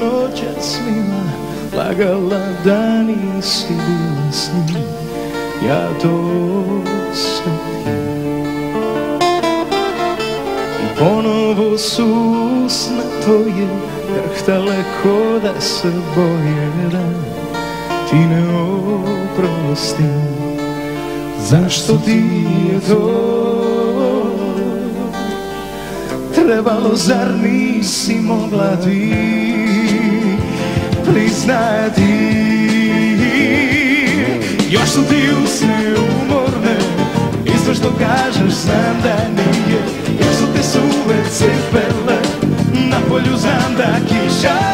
noćas svima Lagala da nisi bila s njim. Ja to osjetim. I ponovo su usne tvoje Krhtale ko da se boje da Ti ne oprostim Zašto ti je to trebalo, zar nisi mogla ti. Priznati Još su ti usne umorne i sve što kažeš znam da nije. Još su te suve cipele, na polju znam da kiša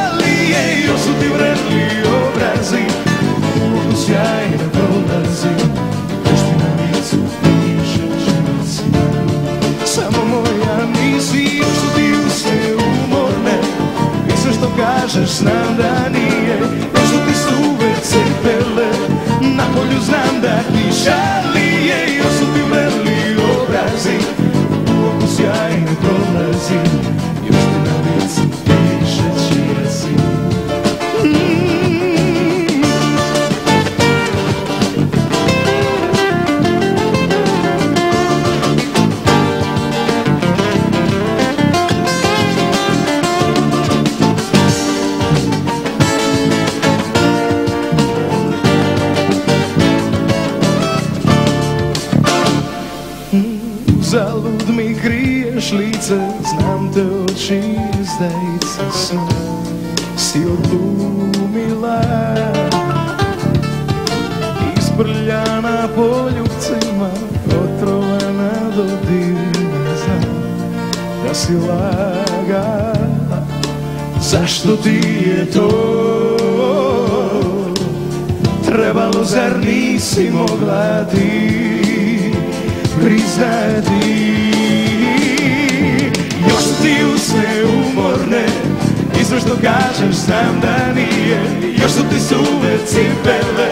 znam da nije. Su ti suve cipele Na polju znam da lije Zalud mi kriješ lice, znam te oči izdajice su Si odlumila Isprljana poljubcima, otrovana do divina Znam da si lagala, zašto ti je to? Trebalo, zar nisi mogla ti priznati Još ti usne umorne i sve što kažeš znam da nije. Još su ti suve cipele,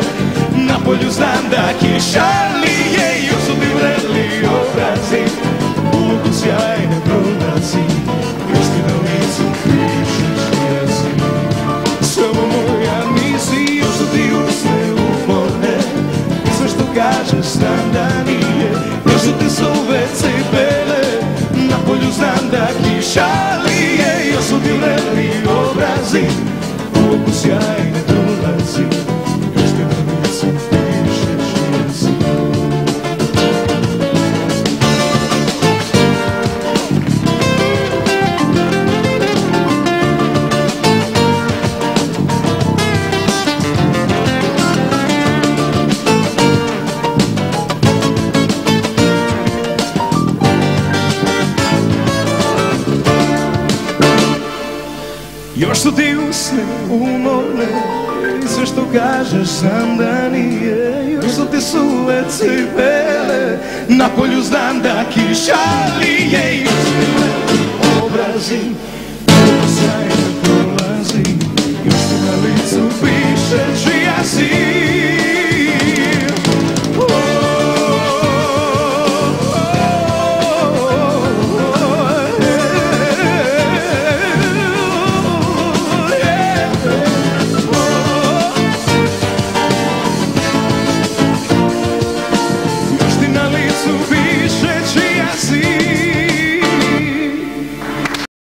na polju znam da kiša da kiša lije Još su ti vreli obrazi. U sjajne dolazi Još su ti usne umorne I sve što kažeš znam da nije Još su ti suve cipele Na polju znam da kiša